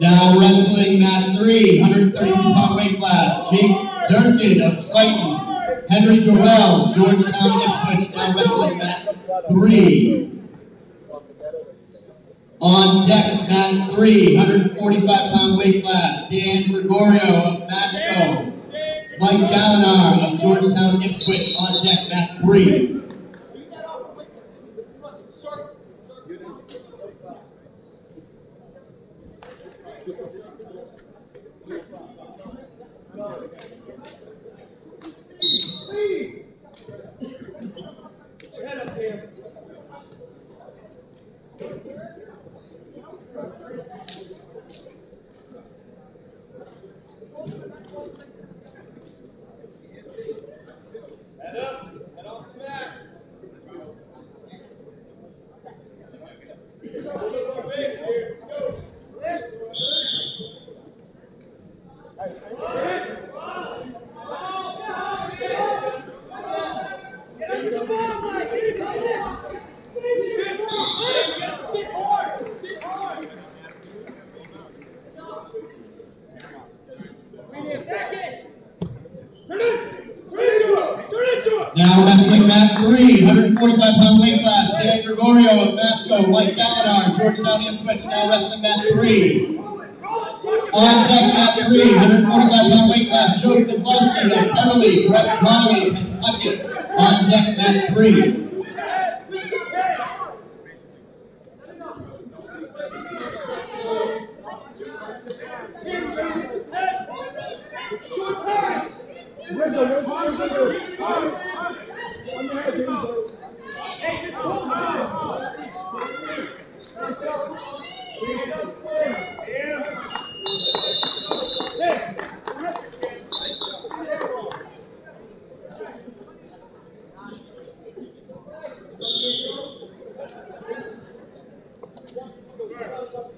Now wrestling mat three, 132 pound weight class, Jake Durkin of Triton, Henry Gorell, Georgetown Ipswich, now wrestling mat three. On deck, mat three, 145 pound weight class, Dan Gregorio of Masco, Mike Gallinar of Georgetown Ipswich, on deck, mat three. Head Hold up our base here, let's go. Now wrestling mat three, 145 pound weight class, Dan Gregorio of Masco, Mike Gallinar, Georgetown Ipswich, now wrestling mat three. On deck mat three, 145 pound weight class, Joe Kozlowski of Beverly, Brett Connolly, Pentucket, on deck mat three. Go,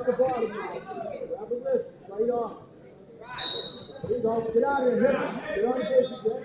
off the ball. Grab the wrist, right off. There you go. Get out of here. Hit him. Get on the base.